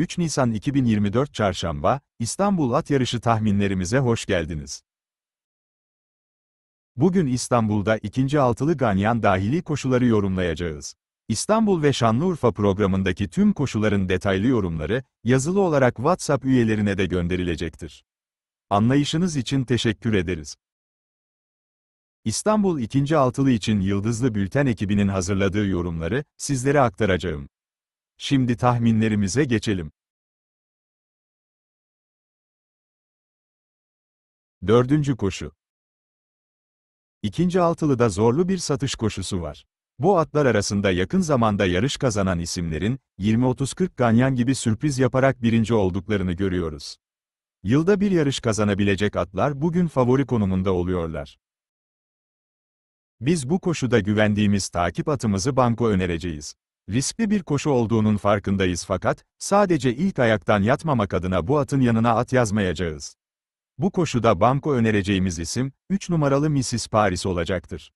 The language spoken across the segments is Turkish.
3 Nisan 2024 Çarşamba, İstanbul At Yarışı tahminlerimize hoş geldiniz. Bugün İstanbul'da ikinci altılı ganyan dahili koşuları yorumlayacağız. İstanbul ve Şanlıurfa programındaki tüm koşuların detaylı yorumları, yazılı olarak WhatsApp üyelerine de gönderilecektir. Anlayışınız için teşekkür ederiz. İstanbul ikinci altılı için Yıldızlı Bülten ekibinin hazırladığı yorumları, sizlere aktaracağım. Şimdi tahminlerimize geçelim. Dördüncü koşu. İkinci altılıda zorlu bir satış koşusu var. Bu atlar arasında yakın zamanda yarış kazanan isimlerin, 20-30-40 ganyan gibi sürpriz yaparak birinci olduklarını görüyoruz. Yılda bir yarış kazanabilecek atlar bugün favori konumunda oluyorlar. Biz bu koşuda güvendiğimiz takip atımızı banko önereceğiz. Riskli bir koşu olduğunun farkındayız fakat, sadece ilk ayaktan yatmamak adına bu atın yanına at yazmayacağız. Bu koşuda banko önereceğimiz isim, 3 numaralı Mrs. Paris olacaktır.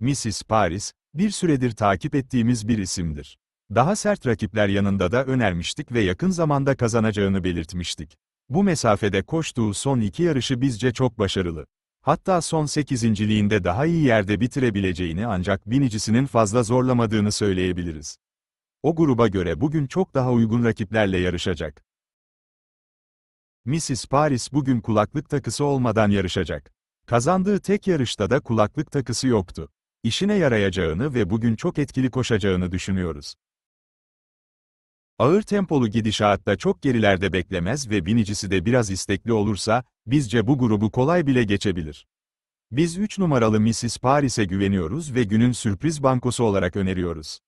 Mrs. Paris, bir süredir takip ettiğimiz bir isimdir. Daha sert rakipler yanında da önermiştik ve yakın zamanda kazanacağını belirtmiştik. Bu mesafede koştuğu son iki yarışı bizce çok başarılı. Hatta son 8.liğinde daha iyi yerde bitirebileceğini ancak binicisinin fazla zorlamadığını söyleyebiliriz. O gruba göre bugün çok daha uygun rakiplerle yarışacak. Mrs. Paris bugün kulaklık takısı olmadan yarışacak. Kazandığı tek yarışta da kulaklık takısı yoktu. İşine yarayacağını ve bugün çok etkili koşacağını düşünüyoruz. Ağır tempolu gidişatta çok gerilerde beklemez ve binicisi de biraz istekli olursa, bizce bu grubu kolay bile geçebilir. Biz 3 numaralı Mrs. Paris'e güveniyoruz ve günün sürpriz bankosu olarak öneriyoruz.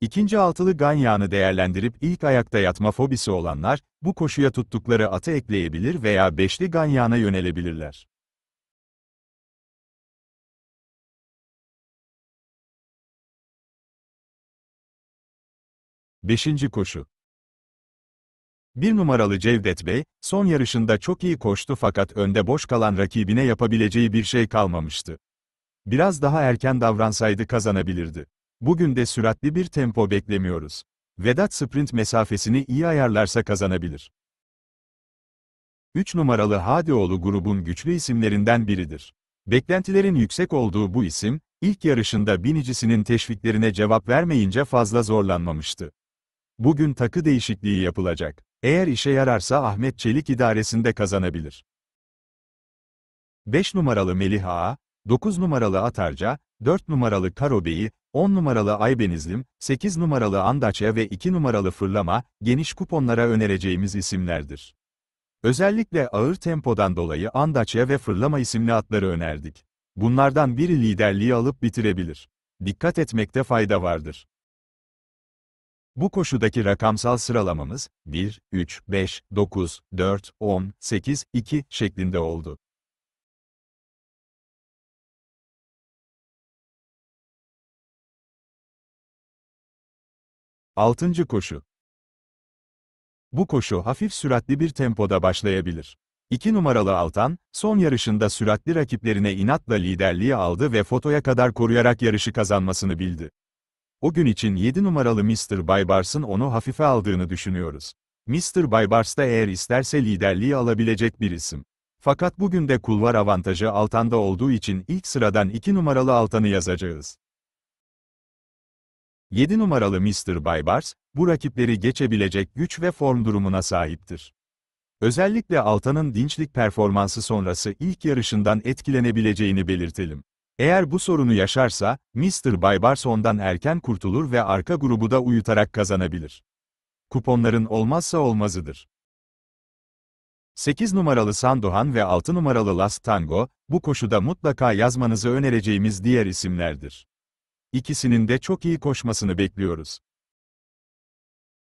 İkinci altılı ganyağını değerlendirip ilk ayakta yatma fobisi olanlar, bu koşuya tuttukları atı ekleyebilir veya beşli ganyağına yönelebilirler. Beşinci koşu. Bir numaralı Cevdet Bey, son yarışında çok iyi koştu fakat önde boş kalan rakibine yapabileceği bir şey kalmamıştı. Biraz daha erken davransaydı kazanabilirdi. Bugün de süratli bir tempo beklemiyoruz. Vedat sprint mesafesini iyi ayarlarsa kazanabilir. 3 numaralı Hadioğlu grubun güçlü isimlerinden biridir. Beklentilerin yüksek olduğu bu isim, ilk yarışında binicisinin teşviklerine cevap vermeyince fazla zorlanmamıştı. Bugün takı değişikliği yapılacak. Eğer işe yararsa Ahmet Çelik idaresinde kazanabilir. 5 numaralı Melih Ağa, 9 numaralı Atarca, 4 numaralı Karobeyi, 10 numaralı Aybenizlim, 8 numaralı Andaçya ve 2 numaralı Fırlama, geniş kuponlara önereceğimiz isimlerdir. Özellikle ağır tempodan dolayı Andaçya ve Fırlama isimli atları önerdik. Bunlardan biri liderliği alıp bitirebilir. Dikkat etmekte fayda vardır. Bu koşudaki rakamsal sıralamamız, 1, 3, 5, 9, 4, 10, 8, 2 şeklinde oldu. Altıncı koşu. Bu koşu hafif süratli bir tempoda başlayabilir. 2 numaralı Altan, son yarışında süratli rakiplerine inatla liderliği aldı ve fotoya kadar koruyarak yarışı kazanmasını bildi. O gün için 7 numaralı Mr. Baybars'ın onu hafife aldığını düşünüyoruz. Mr. Baybars da eğer isterse liderliği alabilecek bir isim. Fakat bugün de kulvar avantajı Altan'da olduğu için ilk sıradan 2 numaralı Altan'ı yazacağız. 7 numaralı Mr. Baybars, bu rakipleri geçebilecek güç ve form durumuna sahiptir. Özellikle Altan'ın dinçlik performansı sonrası ilk yarışından etkilenebileceğini belirtelim. Eğer bu sorunu yaşarsa, Mr. Baybars ondan erken kurtulur ve arka grubu da uyutarak kazanabilir. Kuponların olmazsa olmazıdır. 8 numaralı Sandohan ve 6 numaralı Last Tango, bu koşuda mutlaka yazmanızı önereceğimiz diğer isimlerdir. İkisinin de çok iyi koşmasını bekliyoruz.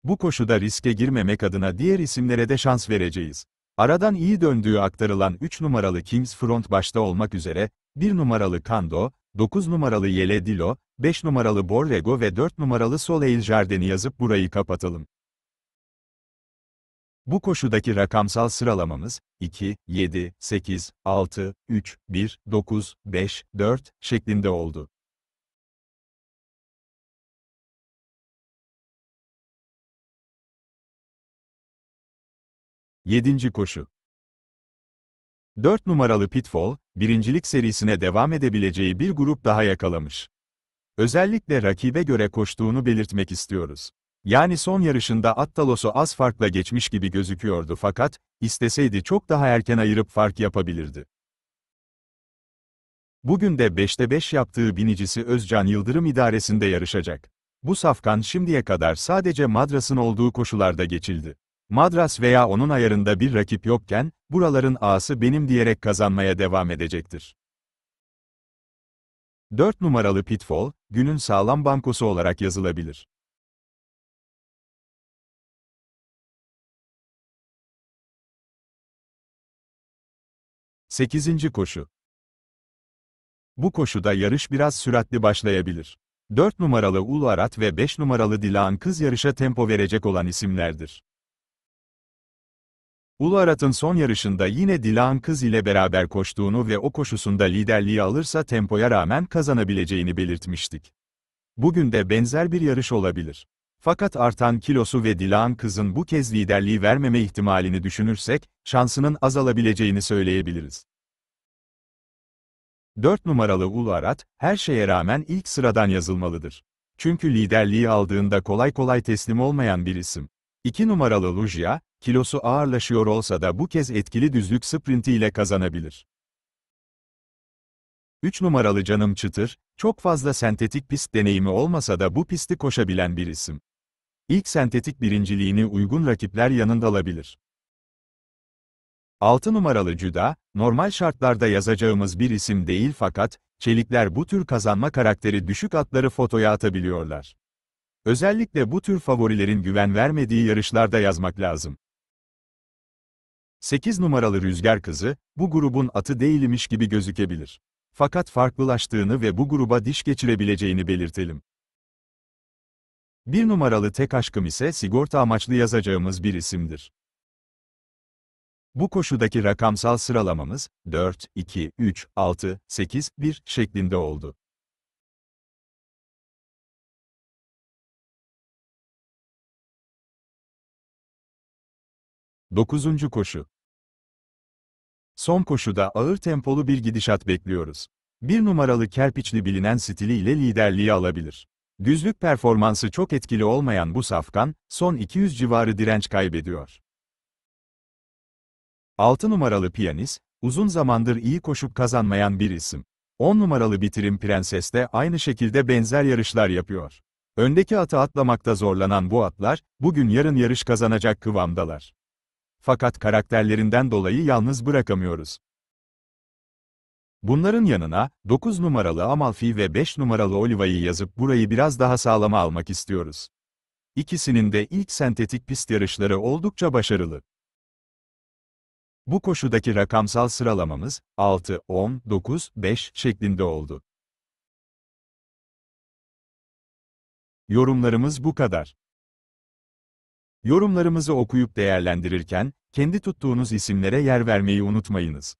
Bu koşuda riske girmemek adına diğer isimlere de şans vereceğiz. Aradan iyi döndüğü aktarılan 3 numaralı Kings Front başta olmak üzere, 1 numaralı Kando, 9 numaralı Yele Dilo, 5 numaralı Borrego ve 4 numaralı Soleil Jarden'i yazıp burayı kapatalım. Bu koşudaki rakamsal sıralamamız 2, 7, 8, 6, 3, 1, 9, 5, 4 şeklinde oldu. Yedinci koşu 4 numaralı Pitfall, birincilik serisine devam edebileceği bir grup daha yakalamış. Özellikle rakibe göre koştuğunu belirtmek istiyoruz. Yani son yarışında Attalos'u az farkla geçmiş gibi gözüküyordu fakat, isteseydi çok daha erken ayırıp fark yapabilirdi. Bugün de 5'te 5 yaptığı binicisi Özcan Yıldırım idaresinde yarışacak. Bu safkan şimdiye kadar sadece Madras'ın olduğu koşularda geçildi. Madras veya onun ayarında bir rakip yokken, buraların ağası benim diyerek kazanmaya devam edecektir. 4 numaralı Pitfall, günün sağlam bankosu olarak yazılabilir. Sekizinci koşu. Bu koşuda yarış biraz süratli başlayabilir. 4 numaralı Ulu Arat ve 5 numaralı Dilan Kız yarışa tempo verecek olan isimlerdir. Ulu Arat'ın son yarışında yine Dilan Kız ile beraber koştuğunu ve o koşusunda liderliği alırsa tempoya rağmen kazanabileceğini belirtmiştik. Bugün de benzer bir yarış olabilir. Fakat artan kilosu ve Dilan Kız'ın bu kez liderliği vermeme ihtimalini düşünürsek, şansının azalabileceğini söyleyebiliriz. 4 numaralı Ulu Arat, her şeye rağmen ilk sıradan yazılmalıdır. Çünkü liderliği aldığında kolay kolay teslim olmayan bir isim. 2 numaralı Lujia, kilosu ağırlaşıyor olsa da bu kez etkili düzlük sprinti ile kazanabilir. 3 numaralı Canım Çıtır, çok fazla sentetik pist deneyimi olmasa da bu pisti koşabilen bir isim. İlk sentetik birinciliğini uygun rakipler yanında alabilir. 6 numaralı Cüda, normal şartlarda yazacağımız bir isim değil fakat, çelikler bu tür kazanma karakteri düşük atları fotoya atabiliyorlar. Özellikle bu tür favorilerin güven vermediği yarışlarda yazmak lazım. 8 numaralı Rüzgar Kızı, bu grubun atı değilmiş gibi gözükebilir. Fakat farklılaştığını ve bu gruba diş geçirebileceğini belirtelim. 1 numaralı Tek Aşkım ise sigorta amaçlı yazacağımız bir isimdir. Bu koşudaki rakamsal sıralamamız 4, 2, 3, 6, 8, 1 şeklinde oldu. Dokuzuncu koşu. Son koşuda ağır tempolu bir gidişat bekliyoruz. Bir numaralı kerpiçli bilinen stiliyle liderliği alabilir. Düzlük performansı çok etkili olmayan bu safkan, son 200 civarı direnç kaybediyor. 6 numaralı piyanist, uzun zamandır iyi koşup kazanmayan bir isim. 10 numaralı bitirim prenses de aynı şekilde benzer yarışlar yapıyor. Öndeki atı atlamakta zorlanan bu atlar, bugün yarın yarış kazanacak kıvamdalar. Fakat karakterlerinden dolayı yalnız bırakamıyoruz. Bunların yanına, 9 numaralı Amalfi ve 5 numaralı Oliva'yı yazıp burayı biraz daha sağlama almak istiyoruz. İkisinin de ilk sentetik pist yarışları oldukça başarılı. Bu koşudaki rakamsal sıralamamız 6, 10, 9, 5 şeklinde oldu. Yorumlarımız bu kadar. Yorumlarımızı okuyup değerlendirirken, kendi tuttuğunuz isimlere yer vermeyi unutmayınız.